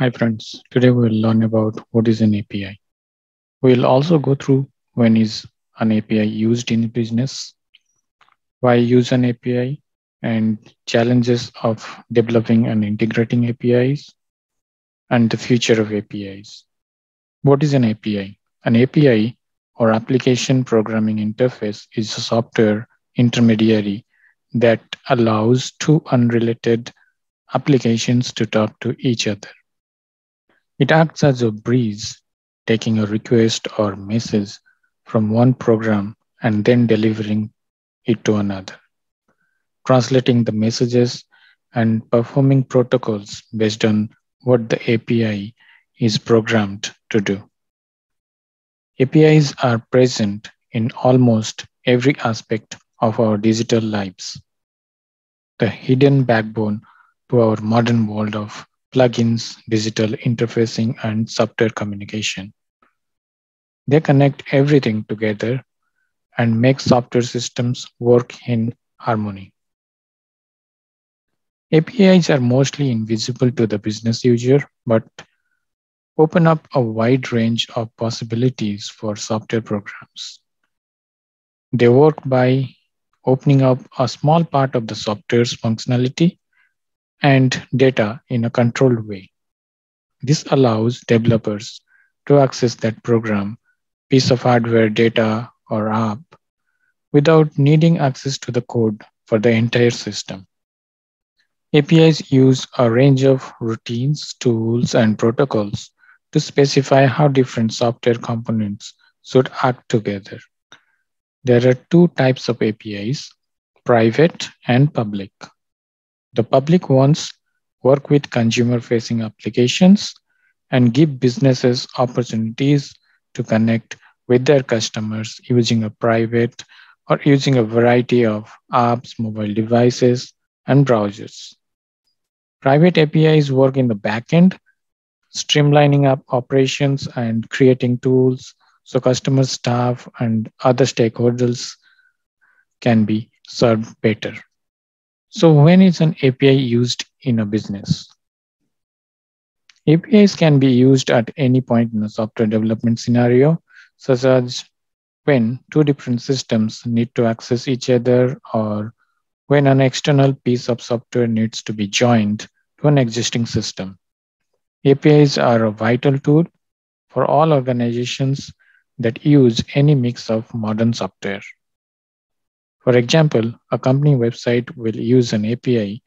Hi friends, today we'll learn about what is an API. We'll also go through when is an API used in business, why use an API, and challenges of developing and integrating APIs, and the future of APIs. What is an API? An API or application programming interface is a software intermediary that allows two unrelated applications to talk to each other. It acts as a bridge, taking a request or message from one program and then delivering it to another, translating the messages and performing protocols based on what the API is programmed to do. APIs are present in almost every aspect of our digital lives. The hidden backbone to our modern world of plugins, digital interfacing, and software communication. They connect everything together and make software systems work in harmony. APIs are mostly invisible to the business user, but open up a wide range of possibilities for software programs. They work by opening up a small part of the software's functionality and data in a controlled way. This allows developers to access that program, piece of hardware, data, or app without needing access to the code for the entire system. APIs use a range of routines, tools, and protocols to specify how different software components should act together. There are two types of APIs, private and public. The public wants work with consumer facing applications and give businesses opportunities to connect with their customers using a private or using a variety of apps, mobile devices, and browsers. Private APIs work in the backend, streamlining up operations and creating tools so customers, staff and other stakeholders can be served better. So when is an API used in a business? APIs can be used at any point in a software development scenario, such as when two different systems need to access each other or when an external piece of software needs to be joined to an existing system. APIs are a vital tool for all organizations that use any mix of modern software. For example, a company website will use an API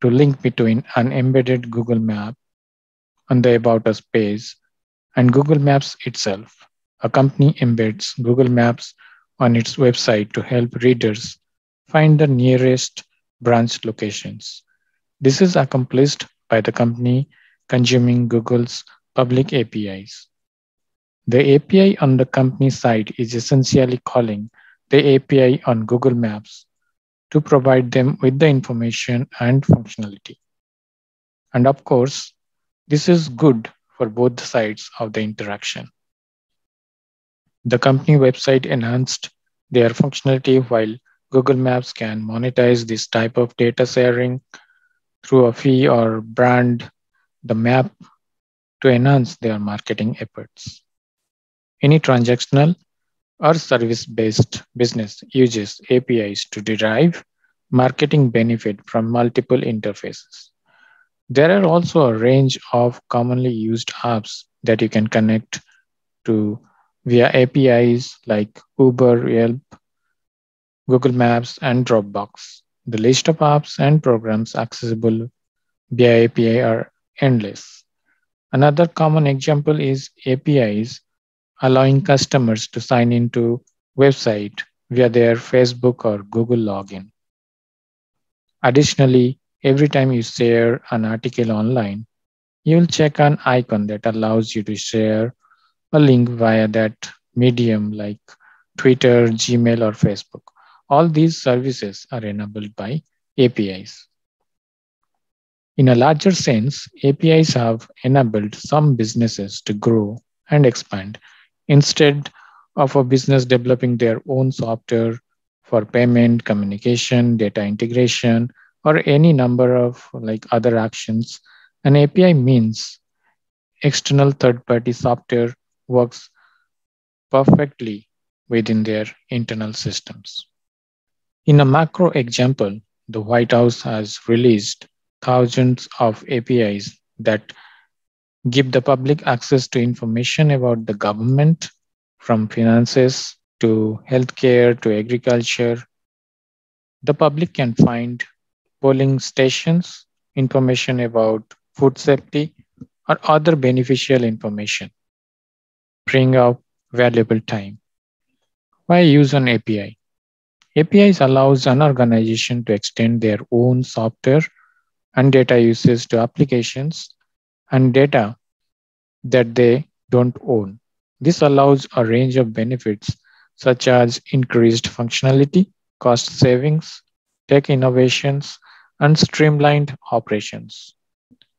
to link between an embedded Google map on the About Us page and Google Maps itself. A company embeds Google Maps on its website to help readers find the nearest branch locations. This is accomplished by the company consuming Google's public APIs. The API on the company side is essentially calling the API on Google Maps to provide them with the information and functionality. And of course, this is good for both sides of the interaction. The company website enhanced their functionality while Google Maps can monetize this type of data sharing through a fee or brand the map to enhance their marketing efforts. Any transactional or service-based business uses APIs to derive marketing benefit from multiple interfaces. There are also a range of commonly used apps that you can connect to via APIs like Uber, Yelp, Google Maps, and Dropbox. The list of apps and programs accessible via API are endless. Another common example is APIs allowing customers to sign into website via their Facebook or Google login. Additionally, every time you share an article online, you'll check an icon that allows you to share a link via that medium like Twitter, Gmail, or Facebook. All these services are enabled by APIs. In a larger sense, APIs have enabled some businesses to grow and expand instead of a business developing their own software for payment, communication, data integration, or any number of like other actions, An API means external third-party software works perfectly within their internal systems. In a macro example, the White House has released thousands of APIs that give the public access to information about the government from finances to healthcare to agriculture. The public can find polling stations, information about food safety, or other beneficial information, freeing up valuable time. Why use an API? APIs allows an organization to extend their own software and data uses to applications and data that they don't own. This allows a range of benefits such as increased functionality, cost savings, tech innovations, and streamlined operations.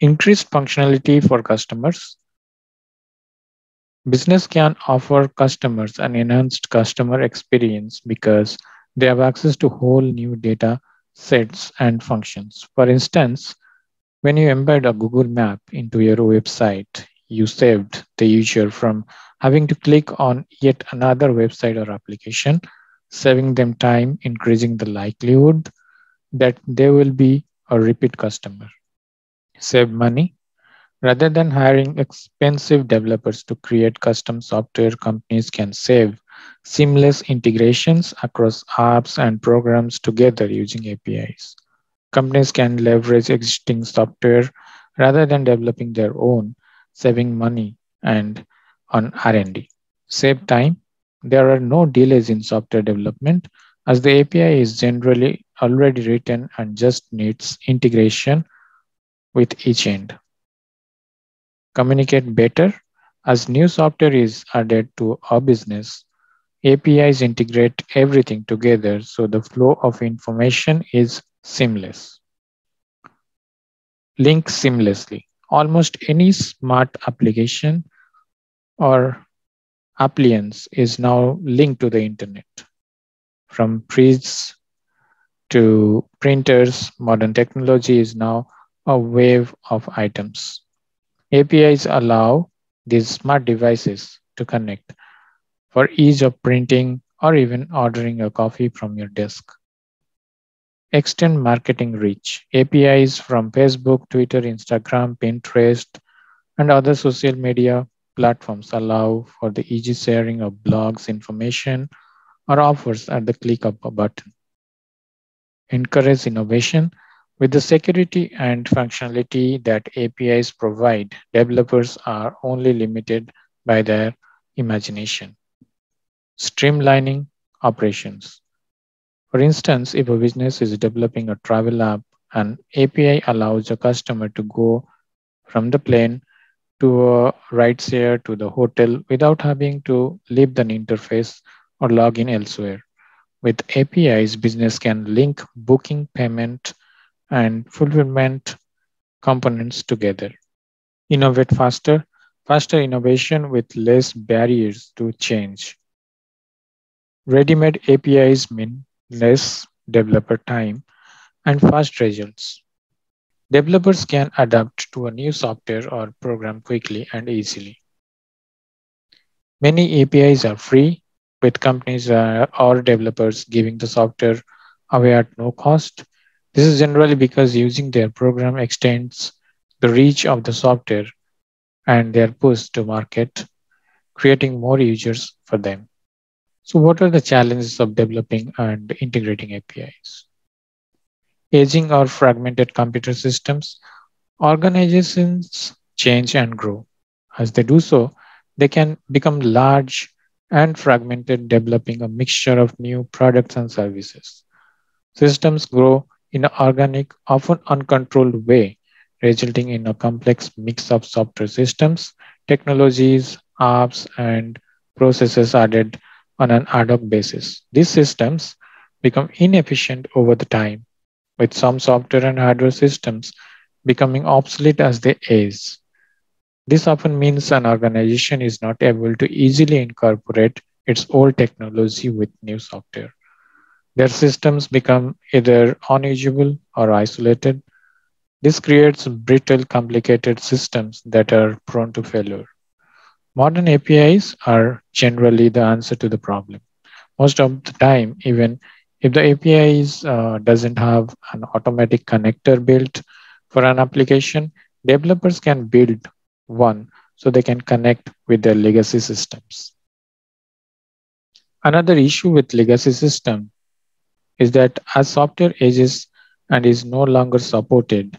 Increased functionality for customers. Business can offer customers an enhanced customer experience because they have access to whole new data sets and functions. For instance, when you embed a Google map into your website, you saved the user from having to click on yet another website or application, saving them time, increasing the likelihood that they will be a repeat customer. Save money. Rather than hiring expensive developers to create custom software, companies can save seamless integrations across apps and programs together using APIs. Companies can leverage existing software rather than developing their own, saving money and on R&D. Save time. There are no delays in software development as the API is generally already written and just needs integration with each end. Communicate better. As new software is added to our business, APIs integrate everything together so the flow of information is seamless. Link seamlessly. Almost any smart application or appliance is now linked to the internet. From fridges to printers, modern technology is now a wave of items. APIs allow these smart devices to connect for ease of printing or even ordering a coffee from your desk. Extend marketing reach. APIs from Facebook, Twitter, Instagram, Pinterest, and other social media platforms allow for the easy sharing of blogs, information, or offers at the click of a button. Encourage innovation with the security and functionality that APIs provide, developers are only limited by their imagination. Streamlining operations. For instance, if a business is developing a travel app, an API allows a customer to go from the plane to a ride share to the hotel without having to leave the interface or log in elsewhere. With APIs, business can link booking, payment, and fulfillment components together. Innovate faster, faster innovation with less barriers to change. Ready-made APIs mean less developer time and fast results. Developers can adapt to a new software or program quickly and easily. Many APIs are free, with companies uh, or developers giving the software away at no cost this is generally because using their program extends the reach of the software and their push to market, creating more users for them. So what are the challenges of developing and integrating APIs? Aging or fragmented computer systems, organizations change and grow. As they do so, they can become large and fragmented, developing a mixture of new products and services. Systems grow in an organic, often uncontrolled way, resulting in a complex mix of software systems, technologies, apps, and processes added on an ad hoc basis. These systems become inefficient over the time, with some software and hardware systems becoming obsolete as they age. This often means an organization is not able to easily incorporate its old technology with new software. Their systems become either unusable or isolated. This creates brittle, complicated systems that are prone to failure. Modern APIs are generally the answer to the problem. Most of the time, even if the API is, uh, doesn't have an automatic connector built for an application, developers can build one so they can connect with their legacy systems. Another issue with legacy system is that as software ages and is no longer supported,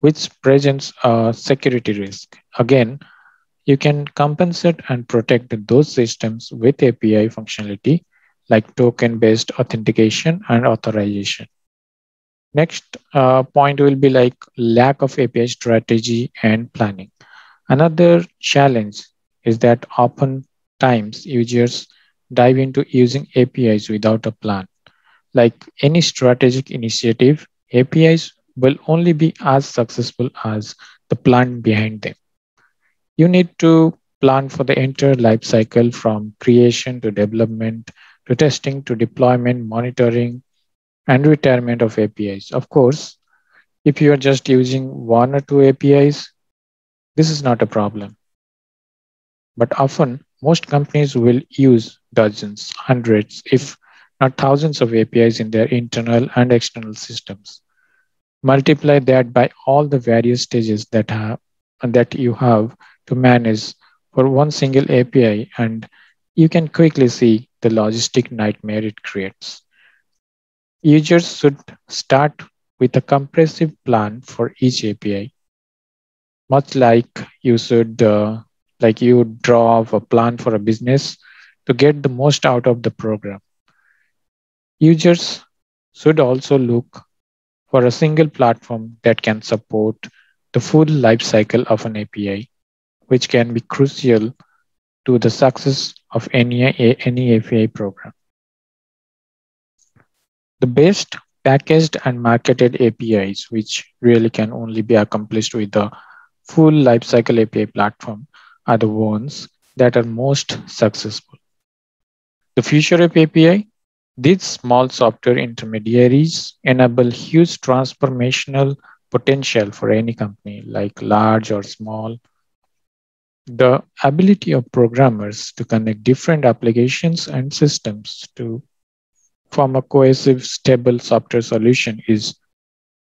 which presents a security risk. Again, you can compensate and protect those systems with API functionality like token-based authentication and authorization. Next uh, point will be like lack of API strategy and planning. Another challenge is that often times users dive into using APIs without a plan. Like any strategic initiative, APIs will only be as successful as the plan behind them. You need to plan for the entire life cycle from creation to development to testing to deployment, monitoring, and retirement of APIs. Of course, if you are just using one or two APIs, this is not a problem. But often, most companies will use dozens, hundreds, if not thousands of APIs in their internal and external systems. Multiply that by all the various stages that, have, that you have to manage for one single API, and you can quickly see the logistic nightmare it creates. Users should start with a comprehensive plan for each API much like you should uh, like you draw a plan for a business to get the most out of the program. Users should also look for a single platform that can support the full life cycle of an api which can be crucial to the success of any, any api program the best packaged and marketed apis which really can only be accomplished with the full lifecycle API platform are the ones that are most successful. The future of API, these small software intermediaries enable huge transformational potential for any company, like large or small. The ability of programmers to connect different applications and systems to form a cohesive, stable software solution is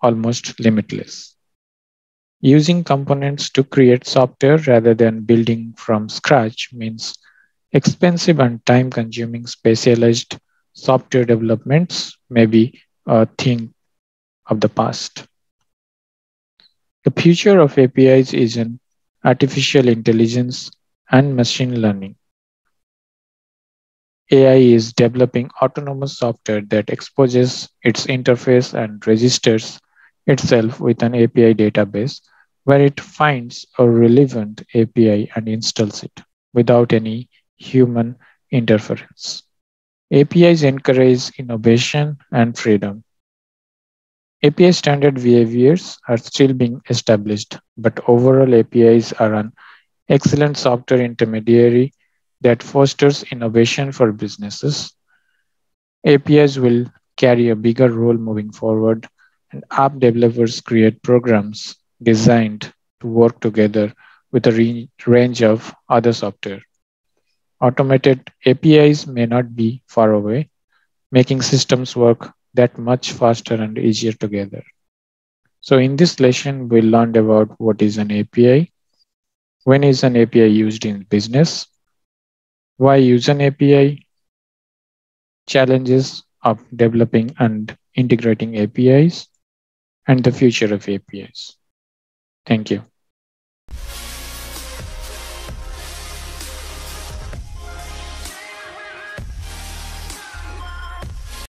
almost limitless. Using components to create software rather than building from scratch means expensive and time consuming specialized software developments may be a thing of the past. The future of APIs is in artificial intelligence and machine learning. AI is developing autonomous software that exposes its interface and registers itself with an API database where it finds a relevant API and installs it without any human interference. APIs encourage innovation and freedom. API standard behaviors are still being established, but overall APIs are an excellent software intermediary that fosters innovation for businesses. APIs will carry a bigger role moving forward, and app developers create programs designed to work together with a range of other software. Automated APIs may not be far away, making systems work that much faster and easier together. So in this lesson, we learned about what is an API, when is an API used in business, why use an API, challenges of developing and integrating APIs, and the future of APIs. Thank you.